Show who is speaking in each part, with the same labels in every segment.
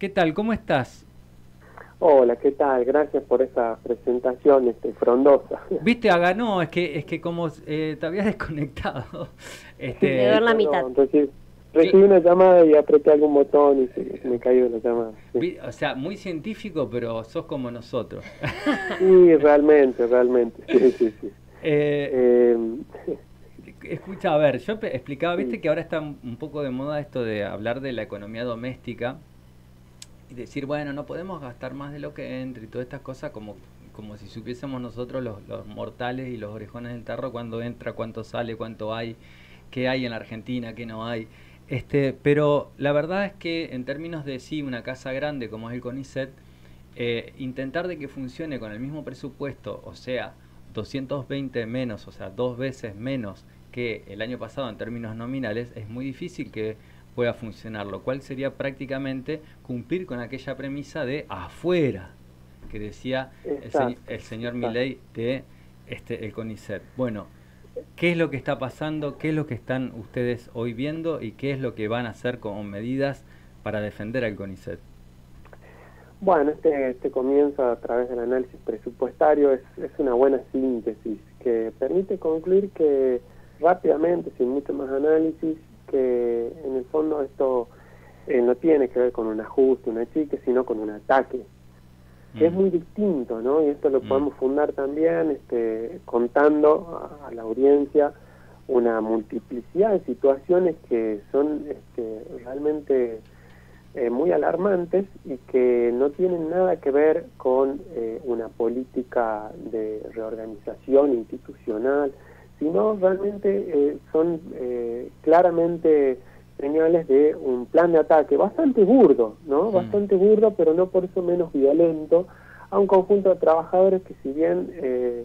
Speaker 1: ¿Qué tal? ¿Cómo estás?
Speaker 2: Hola, ¿qué tal? Gracias por esta presentación este, frondosa.
Speaker 1: Viste, Aga, no, es que, es que como eh, te habías desconectado.
Speaker 3: Este, de ver la mitad.
Speaker 2: recibí una llamada y apreté algún botón y se, me cayó la llamada.
Speaker 1: O sea, muy científico, pero sos como nosotros.
Speaker 2: sí, realmente, realmente. Sí, sí, sí.
Speaker 1: Eh, eh escucha, a ver, yo explicaba, viste que ahora está un poco de moda esto de hablar de la economía doméstica y decir, bueno, no podemos gastar más de lo que entra y todas estas cosas como, como si supiésemos nosotros los, los mortales y los orejones del tarro cuándo entra, cuánto sale, cuánto hay, qué hay en la Argentina, qué no hay. Este, pero la verdad es que en términos de sí, una casa grande como es el CONICET, eh, intentar de que funcione con el mismo presupuesto, o sea, 220 menos, o sea, dos veces menos que el año pasado en términos nominales, es muy difícil que pueda funcionar, lo cual sería prácticamente cumplir con aquella premisa de afuera que decía el, señor Milei de este, el CONICET. Bueno, ¿qué es lo que está pasando? ¿Qué es lo que están ustedes hoy viendo? ¿Y qué es lo que van a hacer como medidas para defender al CONICET?
Speaker 2: Bueno, este, este comienzo a través del análisis presupuestario es, es una buena síntesis que permite concluir que rápidamente, sin mucho más análisis, que en el fondo esto eh, no tiene que ver con un ajuste, un achique, sino con un ataque, que es mm. muy distinto, ¿no? Y esto lo mm. podemos fundar también este, contando a, la audiencia una multiplicidad de situaciones que son este, realmente eh, muy alarmantes y que no tienen nada que ver con eh, una política de reorganización institucional, sino realmente eh, son eh, claramente señales de un plan de ataque bastante burdo, ¿no? Mm. Bastante burdo, pero no por eso menos violento, a un conjunto de trabajadores que si bien eh,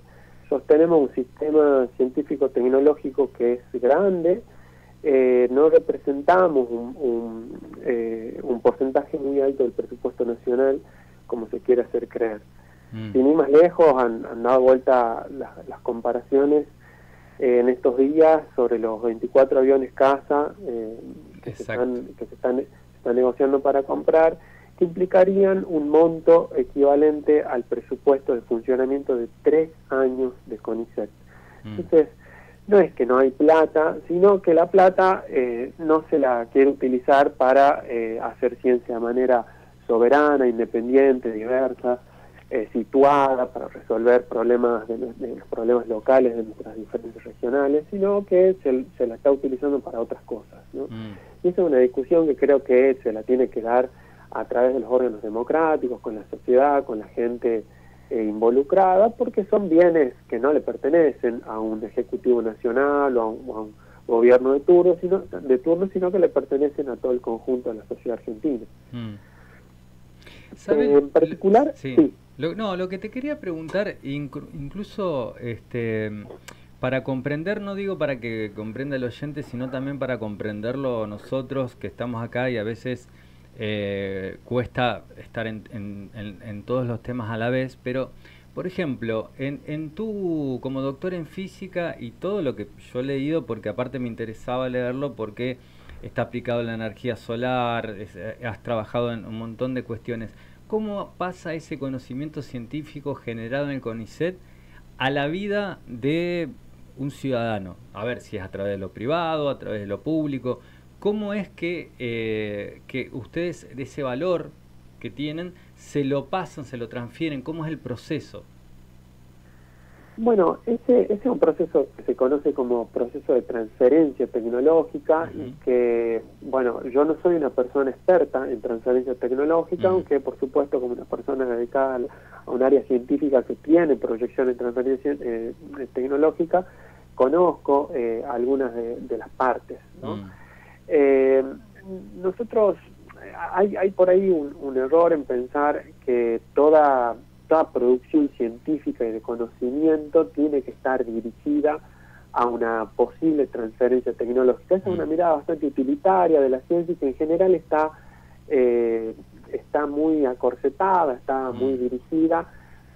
Speaker 2: sostenemos un sistema científico-tecnológico que es grande, no representamos un, un, porcentaje muy alto del presupuesto nacional como se quiere hacer creer. Mm. Sin ir más lejos, han, han dado vuelta las comparaciones en estos días sobre los 24 aviones casa eh, que, se están, que se están, negociando para comprar, que implicarían un monto equivalente al presupuesto de funcionamiento de tres años de CONICET. Mm. Entonces, no es que no hay plata, sino que la plata eh, no se la quiere utilizar para eh, hacer ciencia de manera soberana, independiente, diversa, eh, situada para resolver problemas de, los problemas locales de nuestras diferentes regionales, sino que se, la está utilizando para otras cosas. ¿no? Mm. Y esa es una discusión que creo que se la tiene que dar a través de los órganos democráticos, con la sociedad, con la gente eh, involucrada, porque son bienes que no le pertenecen a un ejecutivo nacional o a un, gobierno de turno, sino, de turno, sino que le pertenecen a todo el conjunto de la sociedad argentina. Mm.
Speaker 1: Eh, en particular, sí. No, lo que te quería preguntar, incluso este, para comprender, no digo para que comprenda el oyente, sino también para comprenderlo nosotros que estamos acá y a veces eh, cuesta estar en, en, todos los temas a la vez, pero por ejemplo, en, en tu, como doctor en física y todo lo que yo he leído, porque aparte me interesaba leerlo, porque está aplicado la energía solar, eh, has trabajado en un montón de cuestiones. ¿Cómo pasa ese conocimiento científico generado en el CONICET a la vida de un ciudadano? A ver si es a través de lo privado, a través de lo público. ¿Cómo es que, eh, que ustedes de ese valor que tienen se lo pasan, se lo transfieren? ¿Cómo es el proceso?
Speaker 2: Bueno, ese, es un proceso que se conoce como proceso de transferencia tecnológica y que, bueno, yo no soy una persona experta en transferencia tecnológica, aunque por supuesto como una persona dedicada a un área científica que tiene proyección en transferencia eh, tecnológica, conozco eh, algunas de, las partes. ¿no? Eh, nosotros, hay, hay por ahí un error en pensar que toda toda producción científica y de conocimiento tiene que estar dirigida a una posible transferencia tecnológica. Esa es una mm. mirada bastante utilitaria de la ciencia y que en general está, eh, está muy acorsetada, está muy mm. dirigida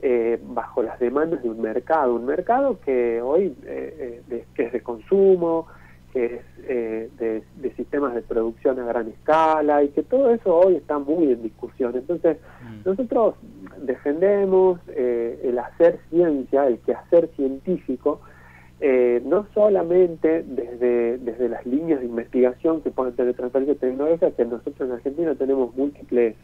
Speaker 2: eh, bajo las demandas de un mercado, un mercado que hoy eh, que es de consumo, que es eh, de, sistemas de producción a gran escala y que todo eso hoy está muy en discusión. Entonces, mm. nosotros defendemos eh, el hacer ciencia, el quehacer científico, eh, no solamente desde, desde las líneas de investigación que pueden tener transferencia tecnológica, que nosotros en Argentina tenemos múltiples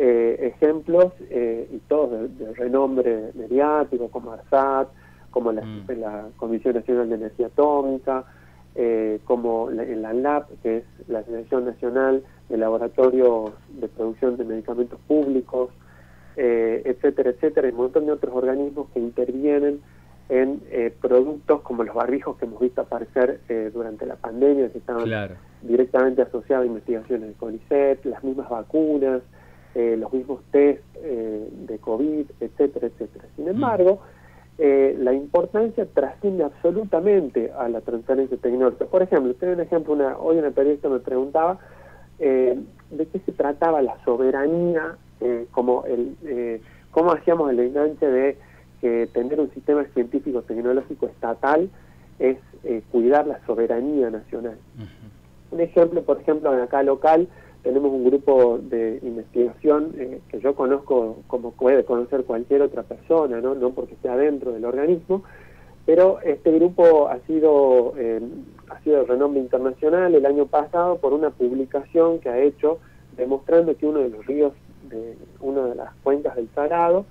Speaker 2: ejemplos y todos de, renombre mediático, como ARSAT, como la, mm. la Comisión Nacional de Energía Atómica, eh, como en la LAB, que es la Asociación Nacional de Laboratorios de Producción de Medicamentos Públicos, eh, etcétera, etcétera, y un montón de otros organismos que intervienen en eh, productos como los barbijos que hemos visto aparecer durante la pandemia, que estaban directamente asociados a investigaciones de CONICET, las mismas vacunas, los mismos test de COVID, etcétera, etcétera. Sin mm. Eh, la importancia trasciende absolutamente a la transferencia tecnológica. Por ejemplo, usted un ejemplo, una, hoy una periodista me preguntaba eh, de qué se trataba la soberanía, eh, como el, cómo hacíamos el enganche de que tener un sistema científico tecnológico estatal es cuidar la soberanía nacional. Un ejemplo, por ejemplo, en acá local, tenemos un grupo de investigación eh, que yo conozco como puede conocer cualquier otra persona, ¿no? no porque esté adentro del organismo, pero este grupo ha sido, eh, ha sido de renombre internacional el año pasado por una publicación que ha hecho demostrando que uno de los ríos, de una de las cuencas del Salado,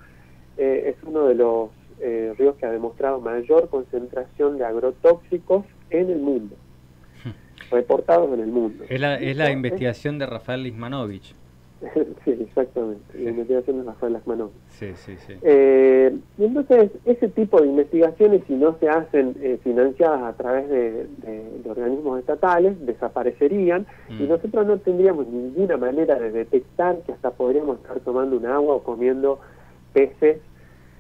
Speaker 2: eh, es uno de los ríos que ha demostrado mayor concentración de agrotóxicos en el mundo reportados en el mundo.
Speaker 1: Es la, es la investigación de Rafael Lismanovich.
Speaker 2: sí, exactamente, la investigación de Rafael Lismanovich.
Speaker 1: Sí, sí, sí.
Speaker 2: Eh, y entonces, ese tipo de investigaciones, si no se hacen eh, financiadas a través de, organismos estatales, desaparecerían y mm. nosotros no tendríamos ninguna manera de detectar que hasta podríamos estar tomando un agua o comiendo peces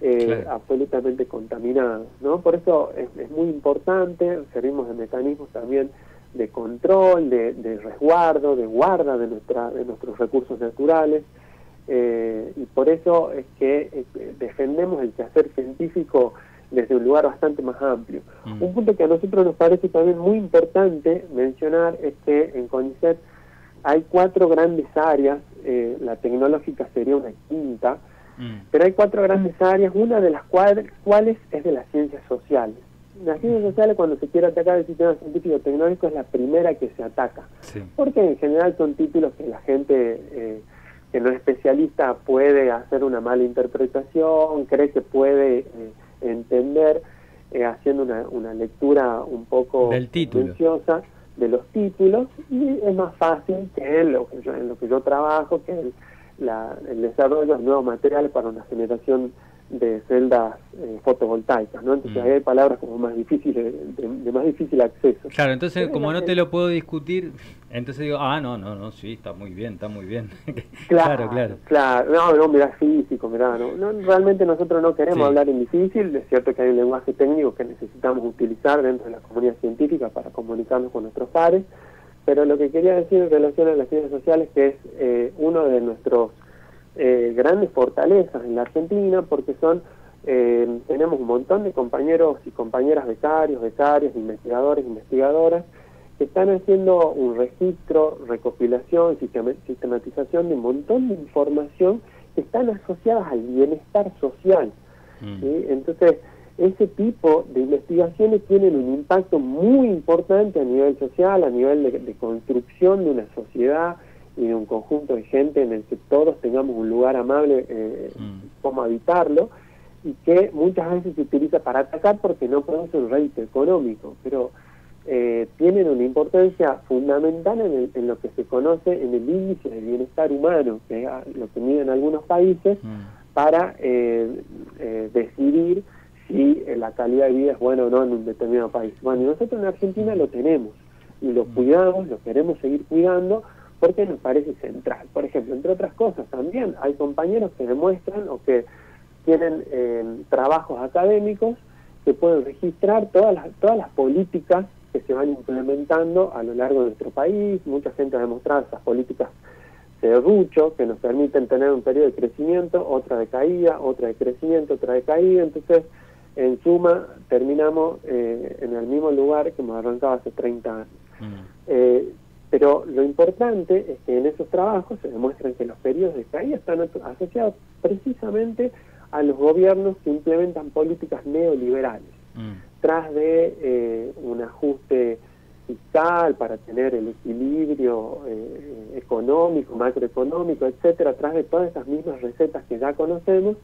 Speaker 2: eh, absolutamente contaminados, ¿no? Por eso es, es muy importante, servimos de mecanismos también de control, de, resguardo, de guarda de, nuestra, de nuestros recursos naturales. Eh, y por eso es que eh, defendemos el quehacer científico desde un lugar bastante más amplio. Mm. Un punto que a nosotros nos parece también muy importante mencionar es que en CONICET hay cuatro grandes áreas, eh, la tecnológica sería una quinta, mm. pero hay cuatro grandes áreas, una de las cuales es de las ciencias sociales las ciencias sociales cuando se quiere atacar el sistema científico tecnológico es la primera que se ataca. Porque en general son títulos que la gente eh, que no es especialista puede hacer una mala interpretación, cree que puede eh, entender eh, haciendo una, una, lectura un poco
Speaker 1: tendenciosa
Speaker 2: de los títulos y es más fácil que en lo que yo, en lo que yo trabajo, que el, la, el desarrollo de nuevos materiales para una generación de celdas eh, fotovoltaicas, ¿no? Entonces mm. hay palabras como más difíciles, de, más difícil acceso.
Speaker 1: Claro, entonces como no te lo puedo discutir, entonces digo, ah, no, no, no, sí, está muy bien, está muy bien.
Speaker 2: claro, claro. Claro, no, no, mira, físico, mira, no, no, realmente nosotros no queremos hablar en difícil, es cierto que hay un lenguaje técnico que necesitamos utilizar dentro de la comunidad científica para comunicarnos con nuestros pares, pero lo que quería decir en relación a las ciencias sociales que es eh, uno de nuestros eh, grandes fortalezas en la Argentina porque son eh, tenemos un montón de compañeros y compañeras becarios, becarias, investigadores, investigadoras que están haciendo un registro, recopilación, sistematización de un montón de información que están asociadas al bienestar social. Mm. Entonces, ese tipo de investigaciones tienen un impacto muy importante a nivel social, a nivel de construcción de una sociedad, y de un conjunto de gente en el que todos tengamos un lugar amable eh, mm. como habitarlo y que muchas veces se utiliza para atacar porque no produce un rédito económico, pero eh, tienen una importancia fundamental en, en, lo que se conoce en el índice de bienestar humano, que es lo que miden algunos países, mm. para eh, eh, decidir si la calidad de vida es buena o no en un determinado país. Bueno, y nosotros en Argentina lo tenemos y lo mm. cuidamos, lo queremos seguir cuidando, porque nos parece central. Por ejemplo, entre otras cosas también hay compañeros que demuestran o que tienen eh, trabajos académicos que pueden registrar todas las, todas las políticas que se van implementando a lo largo de nuestro país. Mucha gente ha demostrado esas políticas de rucho que nos permiten tener un periodo de crecimiento, otra de caída, otra de crecimiento, otra de caída. Entonces, en suma, terminamos eh, en el mismo lugar que hemos arrancado hace 30 años. Mm. Eh, pero lo importante es que en esos trabajos se demuestran que los periodos de caída están asociados precisamente a los gobiernos que implementan políticas neoliberales, mm. tras de eh, un ajuste fiscal para tener el equilibrio económico, macroeconómico, etcétera, tras de todas esas mismas recetas que ya conocemos,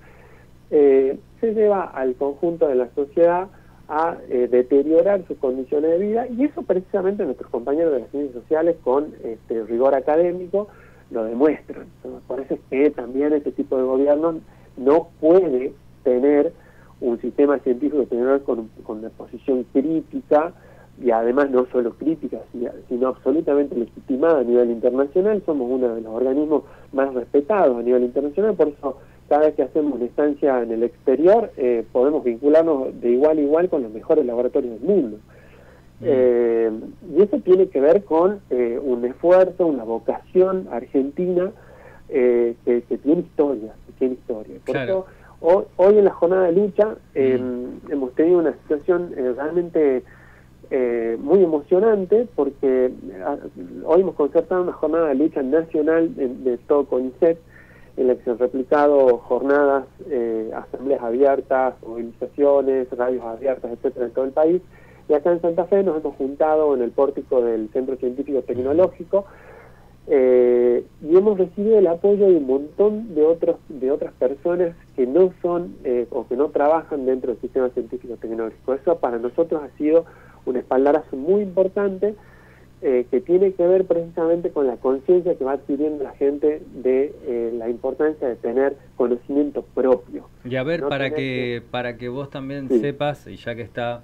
Speaker 2: eh, se lleva al conjunto de la sociedad a eh, deteriorar sus condiciones de vida y eso precisamente nuestros compañeros de las ciencias sociales con este, rigor académico lo demuestran. Por eso es que también este tipo de gobierno no puede tener un sistema científico con, con una posición crítica y además no solo crítica, sino absolutamente legitimada a nivel internacional. Somos uno de los organismos más respetados a nivel internacional, por eso cada vez que hacemos una estancia en el exterior, eh, podemos vincularnos de igual a igual con los mejores laboratorios del mundo. Mm. Eh, y eso tiene que ver con eh, un esfuerzo, una vocación argentina que, tiene historia, que tiene historia. Por eso, hoy, en la jornada de lucha mm. hemos tenido una situación realmente muy emocionante porque hoy hemos concertado una jornada de lucha nacional de, de todo CONICET han replicado jornadas, eh, asambleas abiertas, movilizaciones, radios abiertas, etcétera, en todo el país. Y acá en Santa Fe nos hemos juntado en el pórtico del Centro Científico Tecnológico eh, y hemos recibido el apoyo de un montón de otros de otras personas que no son eh, o que no trabajan dentro del sistema científico tecnológico. Eso para nosotros ha sido un espaldarazo muy importante eh, que tiene que ver precisamente con la conciencia que va adquiriendo la gente de eh, la importancia de tener conocimiento propio.
Speaker 1: Y a ver, para que, para que vos también sepas, y ya que está,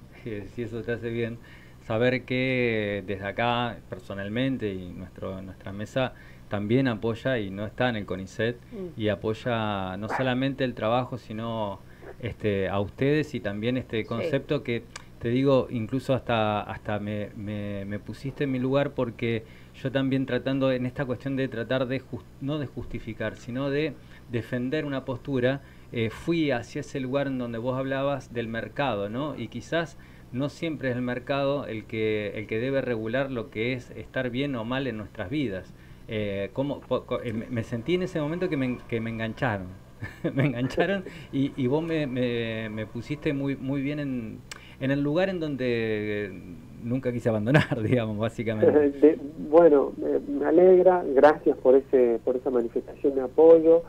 Speaker 1: si eso te hace bien, saber que desde acá personalmente y nuestro, nuestra mesa también apoya y no está en el CONICET mm. y apoya no solamente el trabajo, sino este, a ustedes y también este concepto que te digo, incluso hasta, hasta me, me, pusiste en mi lugar porque yo también tratando en esta cuestión de tratar de, no de justificar, sino de defender una postura, eh, fui hacia ese lugar en donde vos hablabas del mercado, ¿no? Y quizás no siempre es el mercado el que, el que debe regular lo que es estar bien o mal en nuestras vidas. Eh, eh, me sentí en ese momento que me, que me engancharon, me engancharon y, y vos me, me, me pusiste muy, muy bien en en el lugar en donde nunca quise abandonar, digamos, básicamente.
Speaker 2: bueno, me alegra, gracias por ese por esa manifestación de apoyo,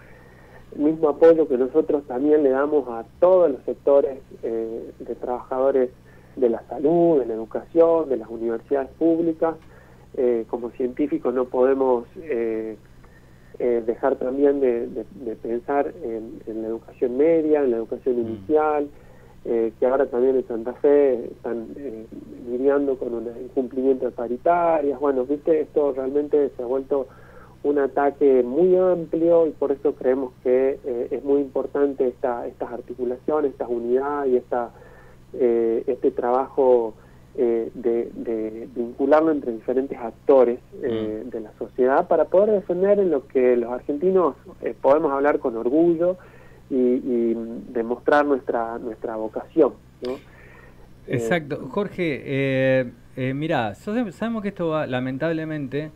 Speaker 2: el mismo apoyo que nosotros también le damos a todos los sectores eh, de trabajadores de la salud, de la educación, de las universidades públicas. Eh, como científicos no podemos eh, dejar también de, pensar en, la educación media, en la educación mm. Eh, que ahora también en Santa Fe están eh, lidiando con un incumplimiento de paritarias. Bueno, viste, esto realmente se ha vuelto un ataque muy amplio y por eso creemos que eh, es muy importante esta, estas articulaciones, estas unidades y esta, eh, este trabajo de, de, vincularlo entre diferentes actores mm. de la sociedad para poder defender en lo que los argentinos podemos hablar con orgullo y, demostrar nuestra, nuestra vocación. ¿no?
Speaker 1: Exacto. Eh, Jorge, eh, eh, mira, sabemos que esto va, lamentablemente,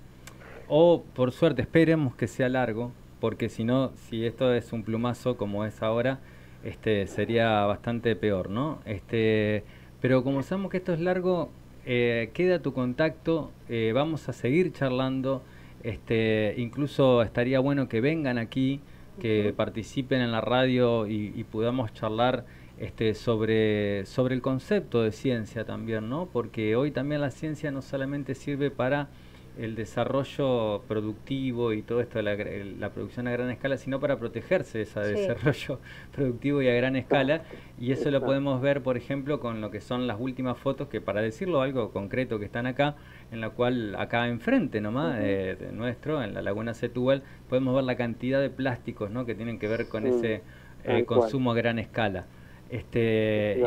Speaker 1: o por suerte, esperemos que sea largo, porque si no, si esto es un plumazo como es ahora, este sería bastante peor, ¿no? Este, pero como sabemos que esto es largo, eh, queda tu contacto, vamos a seguir charlando, este, incluso estaría bueno que vengan aquí que participen en la radio y, y podamos charlar este, sobre, sobre el concepto de ciencia también, ¿no? Porque hoy también la ciencia no solamente sirve para el desarrollo productivo y todo esto de la, producción a gran escala, sino para protegerse de ese desarrollo productivo y a gran escala. Y eso lo podemos ver, por ejemplo, con lo que son las últimas fotos, que para decirlo algo concreto que están acá, en la cual acá enfrente nomás de, nuestro, en la laguna Setúbal, podemos ver la cantidad de plásticos ¿no? que tienen que ver con ese eh, consumo a gran escala. Este,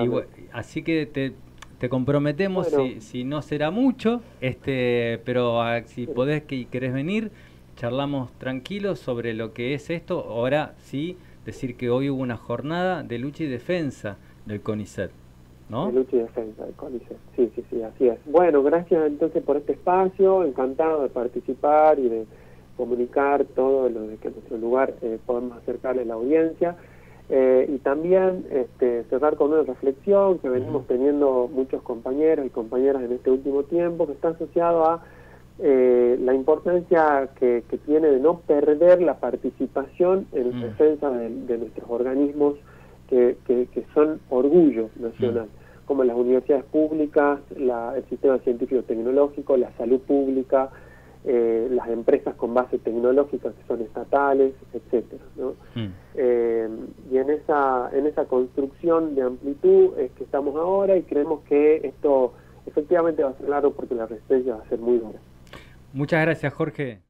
Speaker 1: así que te, te comprometemos, si, si, no será mucho, este, pero ah, si podés que querés venir, charlamos tranquilos sobre lo que es esto. Ahora sí, decir que hoy hubo una jornada de lucha y defensa del CONICET. ¿no?
Speaker 2: De lucha y defensa del CONICET. Sí, sí, sí, así es. Bueno, gracias entonces por este espacio, encantado de participar y de comunicar todo lo de que en nuestro lugar eh, podemos acercarle a la audiencia. Eh, y también este, cerrar con una reflexión que venimos teniendo muchos compañeros y compañeras en este último tiempo, que está asociado a eh, la importancia que, tiene de no perder la participación en mm. defensa de, nuestros organismos que, son orgullo nacional, mm. como las universidades públicas, el sistema científico-tecnológico, la salud pública, eh, las empresas con base tecnológica que son estatales, etcétera. Mm. Eh, y en esa, en esa construcción de amplitud es que estamos ahora y creemos que esto efectivamente va a ser largo porque la resistencia va a ser muy dura.
Speaker 1: Muchas gracias, Jorge.